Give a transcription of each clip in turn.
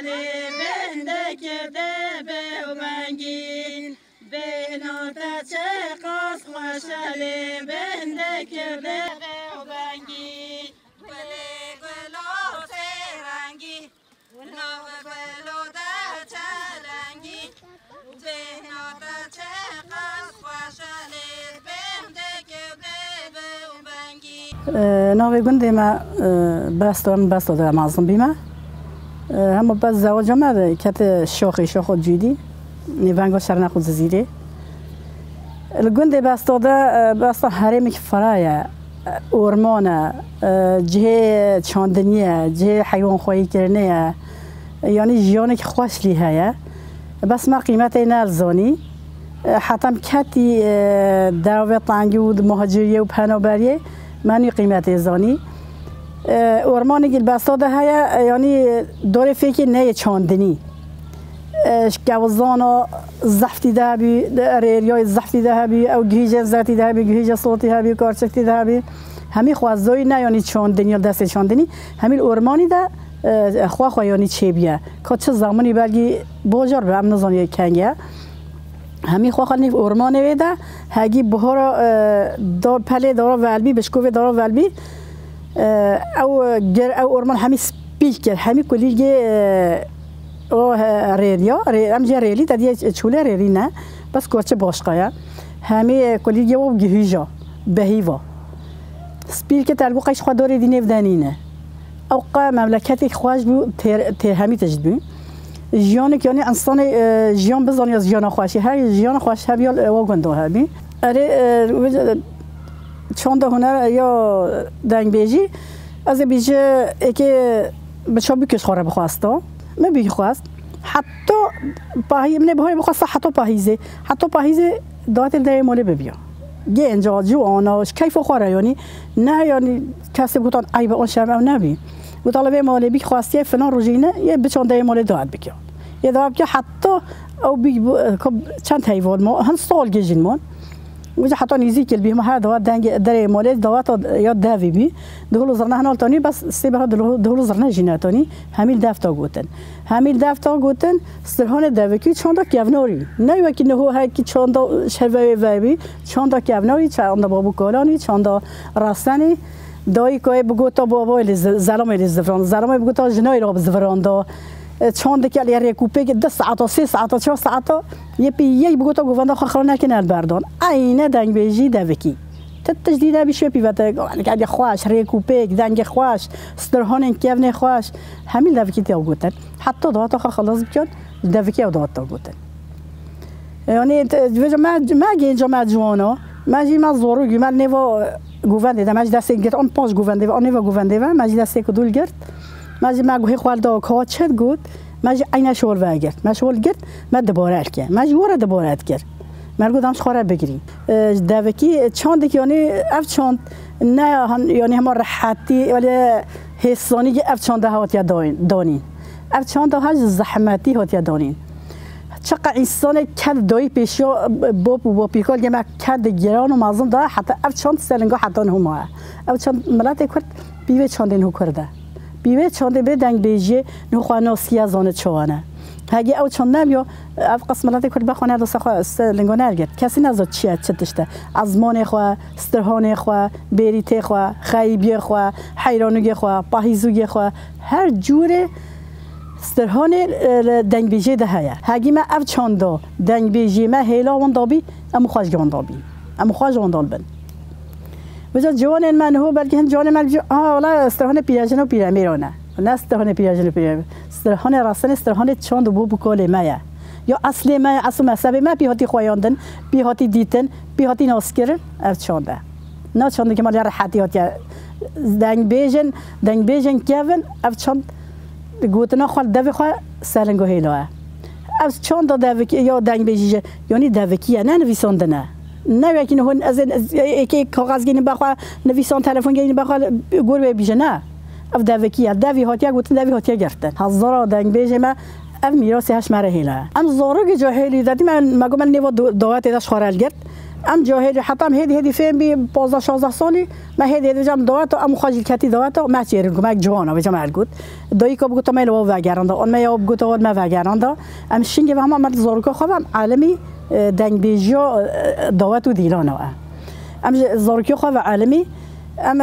علي بندك ذابه ومنجين بينو تشقص وشالي بندك ذابه ومنجين ولي قلو سيرانجي ولو قلو تشالانجي بينو تشقص وشالي بهدك ذابه ومنجين ما باستون باستو دغا معظم بما همه بس زواج آمد کت شاخی شاخ جودی. نیونگا شرنا خود زیره. الگنده بستاده بستا حرمی که فرایه. اورمانه جه چاندنیه جه حیوان خواهی کرنه یعنی جیانه که خوش لی هیه بس ما قیمت این حتی کتی دعوه طنگی و مهاجریه و پنابریه منی قیمت زانی. اورمانی گل بساده هیا یعنی دور فکر نه چاندنی. گوزانا زفتی ده بی ریریای زفتی ده بی او گیج زفتی ده بی گیج صوتی ده بی کارچکتی ده بی همی خوازوی نه یعنی چاندنی یا دست چاندنی. همی اورمانی ده خوا خوا یعنی چه بیه که چه زمانی برگی بوجار به هم نزانی کنگه همی خوا خوا اورمان ویده. هگی بهارا دار پله دارا ولبی بشکوه دارا ولبی او گر او اورمان همی سپیکر همی کلیگه او ریلیا ام جه ریلی تدی چوله ریلی نه. بس کوچه باشقایا همی کلیگه و گهیجا بهیوا سپیر که تلگو قیش خوا داری دینه ودانینه او قا مملکتی خواج بو تر, تر همی تجد بو. جیان که یعنی انسان جیان بزنی از جیان خواشی هر جیان خوش هبی و گندو هبی اره چند هنر یا دنگ بیجی از بیجه که بچه بکش خوره بخواستا ما بی خواست. حتی پاهی من بهای بخواست حتی پاهیزه. حتی پاهیزه دات در موله ببیا. گه انجا جو آناش کیف خوره یعنی نه یعنی کسی بگوتان ای به آن او نبی. گوتالا به موله بی خواستی فلان روزینه یه بچان در موله داد بکیا یه داد بکیا حتی او بی چند حیوان ما؟ هم سال گجین من حتی نیزی کل بیم ها دوات دنگ در مولد دوات یا داوی بی دهلو زرنا هنال تانی بس سی به دهلو زرنا جینا تانی همیل دفتا گوتن همیل دفتا گوتن سرهان داوی کی چوندا کیونوری نه وکی نه های کی چوندا شوی وی بی چوندا کیونوری چوندا بابو کولانی چوندا راستانی. دایی که بگوتا بابا زلام الی زفران زلام بگوتا جنای را بزفران دا چند که علی ریکوپه که دو ساعت و سه ساعت و چهار ساعت یه پی یک بگو تو گفتن خو خرنا کنه بردان. عینه دنگ بیجی دوکی تجدید بی شو پی وته اگه خواش ریکوپه دنگ خواش سترهان کیون خواش همین دوکی تا گفتن حتی دو تا خلاص بکن دوکی او دو تا گفتن یعنی ما ما گنجا ما جوانا. ما جی ما زورو گی ما نوا گوونده ده. ما دست گرت آن پاش گوونده آن نوا گوونده و ما دست کدول گرت ماجی ما گوهی خوال دا که چت گود؟ ماجی اینا شول وگرد ما شول گرد ما دوباره کرد ماجی وره دوباره کرد مرگو دامش خورا بگیریم. دوکی چند که یعنی اف چند نه یعنی همه راحتی ولی حسانی که اف چند هات یا دانین. اف چند هاش زحمتی هات یا دانین. چقدر انسان کد دایی پیشیا باب و پیکال ما کد گران و مازم داره حتی اف چند سلنگا حتی هم اف چند ملت کرد بیوه چندین هو کرده. بیوه چانده به دنگ بیجی نو خوانا سیا زانه چوانه. هگه او چند نبیا اف قسمت کرد بخونه دو سخوا لنگو نرگد کسی نزد چیه؟ چه تشته ازمان خوا استرهان خوا بیریت خوا خیبی خوا حیرانوگی خوا پاهیزوگی خوا هر جور استرهان دنگ بیجی ده هیا. هگه ما اف چاندا دنگ بیجی ما هیلا وان دابی امو خواج گان دابی امو خواج وان دال بجا جوان من هو بلکه جوان من آه ولا استرهان پیراجن و پیرامیرانه نه استرهان پیراجن و پیرامیر استرهان راستن استرهان چند بو بکول مایا یا اصل ما اصل مذهب ما بیهاتی خوایاندن بیهاتی دیتن بیهاتی ناسکرن اف چانده نه چانده که مال راحتی هاتی دنگ بیجن دنگ بیجن کیون اف چند گوتنا خال دوی خواه سرنگو هیلوه اف چند دوی یا دنگ بیجی یعنی دوی کیه؟ نه نویساندنه یکی کاغذ گینی بخوا نویسان تلفن گینی بخوا گور بیجه نه. اف دوکی دوی هاتیا گوتن هاتیا گرفتن. هزار دنگ بیجه ما اف میراث هش مره هیلا ام زارو که جاهلی دادی من مگو من دعوت داش خورل گرد ام جاهل حتی ام هدی هدی فهم بی 15 16 سالی. ما هدی هدی جام دوات ام خاجل کتی دوات ما چیرن کو ما جوانا بجام الگوت دایی کو ما لو وگراندا. اون ما یا اون ما وگراندا. ام شینگ و هم زورکا خوام عالمی دنگ بیجا دوات و دیلانا ام زورکی خواه عالمی. ام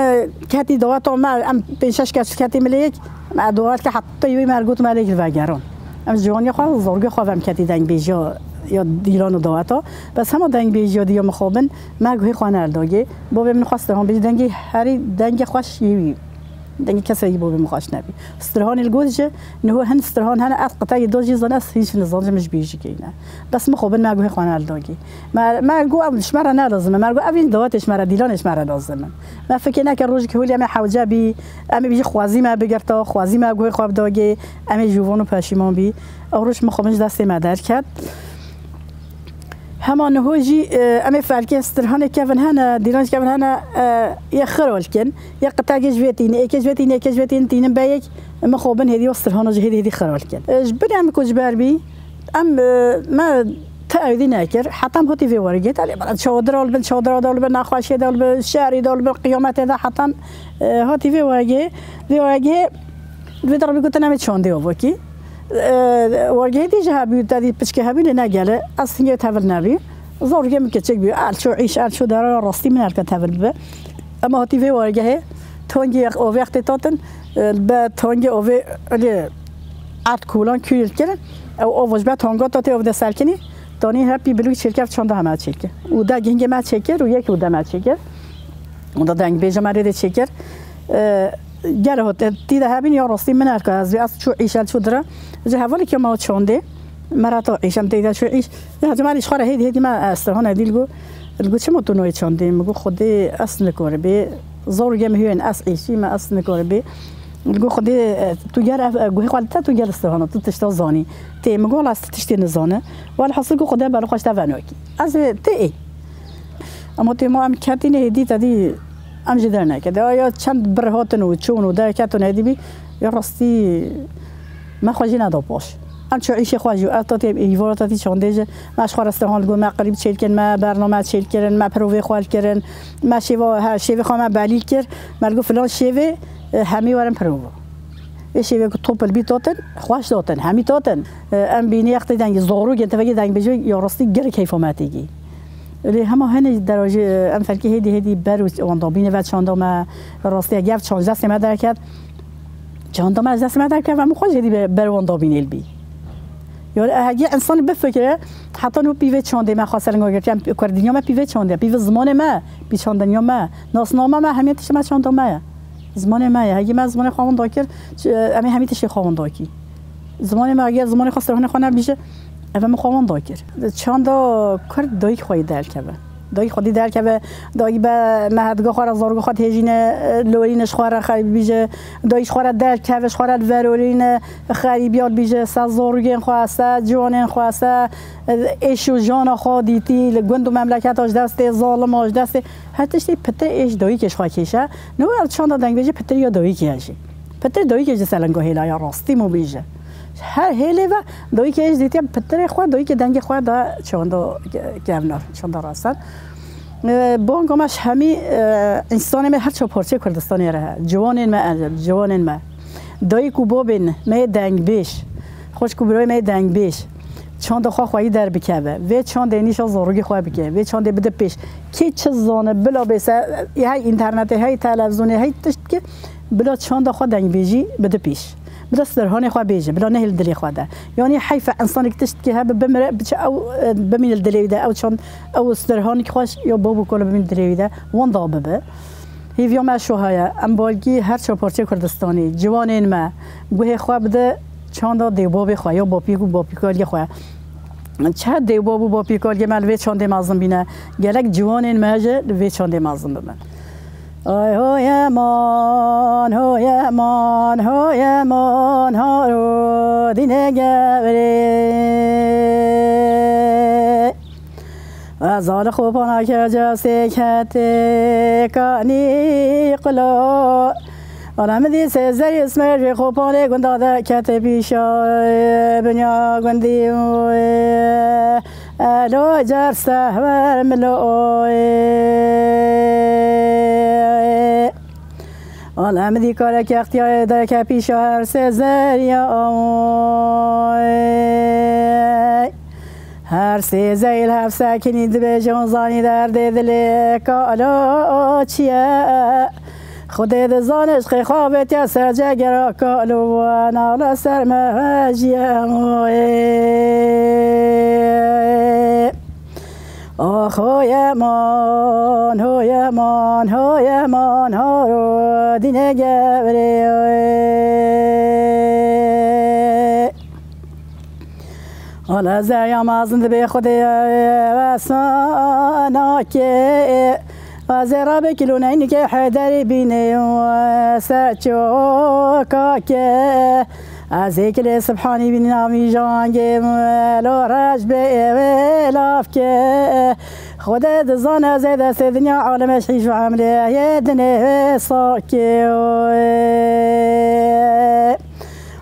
کتی دوات ما ام پنجش کس کتی ملیک ما دوات که حتی یوی مرگوت ملیک وگران. ام جوانی خواه زورگی خواه ام کتی دنگ بیجا یا دیلان و دواتا بس همه دنگ به ایجادی یا مخابن مرگ خانه ارداگه با من خواسته هم به دنگ هری دنگ خوش یوی دنگ کسی با به مخاش نبی. استرهان الگوزجه نه هن استرهان هن از قطعه دو جیز ناس هیچ نظام مش بیجی کینه بس مخابن مرگ خانه ما مرگو اولش مرا نلازمه مرگو اولین دواتش مرا دیلانش مرا لازمه ما فکر نکر روز که هولی همه حوجه بی همه بیجی خوازی ما بگرتا خوازی ما گوی خواب داگه. همه جوان و پشیمان بی. اوروش مخابنش دست مدر کرد. همان هوجي أمي فالكي استرهان كيفن هنا ديران كيفن هنا يخرول كن يقطع جواتين إيه كجواتين إيه كجواتين تين بايك ما خوبن هذي وسترهان هذي هذي خرول كن جبري عم كوج باربي أم ما تأذي ناكر هم هوتي في ورقة على بعد شودر ولا بن شودر ولا بن ناخوش ولا بن شاري ولا بن قيامات هذا حتى هوتي في ورقة في ورقة في ضربي قلت أنا متشون دي وكي ورگه دیجه هبی دادی پچکه هبی نگله از هنگه تول نبی زورگه میکه چک بی الچو عیش الچو داره راستی من الکه تول به اما هاتی وی ورگه تونگی او وقت تاتن به تونگی او علی ات کولان کیل کردن او او وجبه تونگا تاتی او دسر کنی دانی هپی بلوی چرکف چند همه چکه او دا گنگ ما چکه رو یک او دا ما چکه او دا دنگ بیجا مرده چکه گره هات دیده هبین یا راستی من ارکا از از چو عیشل چو دره جه حوالی که ما چونده مرا تا عیشم دیده چو عیش جه جمال ایش خاره هیدی هیدی ما استهان دیل گو الگو چه متو نوی چونده؟ مگو خود اصل نکاره بی زور گم هیون اس عیشی ما اصل نکاره بی الگو خود تو گر گوهی خالتا تو گر استهان تو تشتا زانی. تی مگو لاست تشتی نزانه ولی حاصل گو خود برای خوش تفنوکی از تی اما تی ما هم کتینه هیدی تدی ام جدر نکرده آیا چند برهاتن و چون و درکتون هدی بی یا راستی ما خواجی ندا باش ام چو عیش خواجی و ایواراتاتی چونده جه ما شخوار استهان گو ما قریب چیل کن ما برنامه چیل کرن ما پروی خوال کرن ما شیوا ها شیوه خواه ما بلی کر مرگو فلان شیوه همی ورم پروی یه شیوه که توپل بی تاتن خواش داتن همی تاتن ام بینی اختی دنگ زارو گنت وگی دنگ بجو یا راستی گر کیفامتیگی لی همه هنی درجه ام فلکی هدی هدی بروز وان دابینه و چند ما راستی اگر چند دست ما در کرد. چند ما دست ما در کرد و مو خوش هدی بر وان دابینه البی یا اگه انسان بفکره حتی نو پیوه چنده ما خاصه لنگا گرفتم کردنیا ما پیوه چنده پیوه زمان ما پی چندنیا ما ناسنامه ما همیتش ما چند ما زمان ما اگه ما زمان خواهان داکر امی همیتش خواهان داکی زمان ما اگه زمان خاصه رهنه خانه بیشه اول مخوام داکر چند دا کرد دایی خواهی در کبه دایی خودی در کبه دایی به مهدگاه خواه زارگاه خود هجین لورینش خواه خریب بیجه داییش خواه در کبش خواه ورورین خریبیات بیجه سا زارگین خواه سا جوانین خواه سا ایش و جان خواه دیتی گند و مملکت آج دست ظالم آج دست حتی شتی پتر ایش دایی کش خواه کشه نو چند دا دنگ بیجه پتر یا دایی کشه پتر دایی کشه سلنگاه هیلا راستی مو بیجه هر هیله و دوی که ایش دیتیم پتر خود دوی که دنگ خود دا چون دا گمنار چون دا راستن بانگامش همی انسان ما هر چه پارچه کردستانی ره جوانین ما انجل جوانین ما. دایی کو بابین ما دنگ بیش. خوش کو برای ما دنگ بیش. چند خواه خواهی در بکوه. و چند اینیش زاروگی خواه بکه. و چند بده پیش. کی چه زانه بلا بیسه های اینترنت های تلویزیون های تشت که بلا چند خواه دنگ بیجی بده پیش. بلا سرهاني خوا بيجي بلا نهل الدلي خوا ده يعني حيفا انسان تشتكي هذا بمر او بمين الدلي ده او شون او سرهاني خوش يا بابو كل بمين الدلي ده وان ضاببه هی ویا ما شو هیا ام بالگی هر چه پارچه کردستانی جوانین ما. گوه خواه بده چند دیوباب خواه یا با پیگو با پیکالی خواه چه دیوباب و با پیکالی من وی چند مازم بینه گلک جوانین ما جه وی چند مازم بمن آی هوی مان هوی مان هوی مان ها رو دینه گبری از آن خوبان که جاسی کتی کانی قلا آنم دی سه زری اسمر خوبان گنداده کتی پیشا بنیا گندی الو جر سهور ملوی حالا مدی کاره که اختیار در که پیش هر سه زریا هر سه زیل هف ساکنی دبه جان در دل کالا چیه؟ خود زانش خی خوابت یا سجا گرا کالو و نالا سر مهجیه آخ هویمان هویمان هویمان ها رو دینه گبره حالا زریا مازند به خود وسانا که وزرا بكلون عينك حدري بيني وساتشوكاك ازيك لي سبحاني بني نامي جانجي لو راج بلافك خدا دزانا زيدا سيدنيا عالم شحيش وعملي يدني صاكي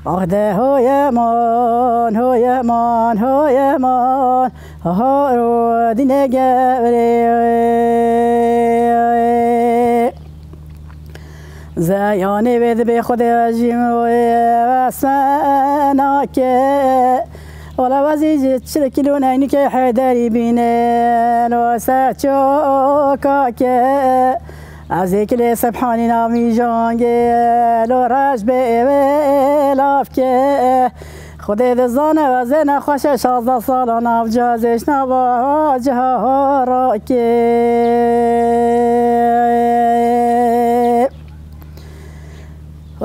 أخده هو يمان هو يمان هو يمان هو دينه قبري زیانی بید به خود جیم و سناکه ولا وزي چل کیلو نینی که حیدری بینه لو سچوکاکه از کل سبحانی نامی جانگه لو رش به لافکه خود دزانه و زن خوش شازده سالا ناف جازش نوا جها که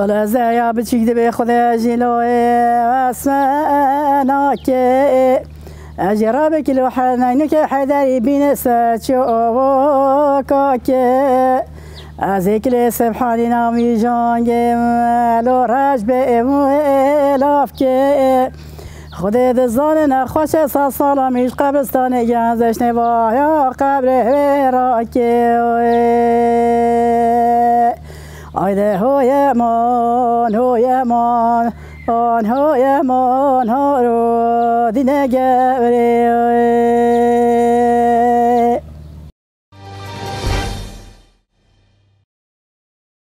ولا زايا بتشيك دبي خذ جلوي واسمانك أجرابك لو حنينك حذري بين ساتشوكك ازيك لي سبحاني نامي جانجي لو راج بإمولافك خود دزان نخوش سا سالا میش قبرستان گنزش نبایا قبر راکی آیده های من های من آن های من ها رو دینه گبری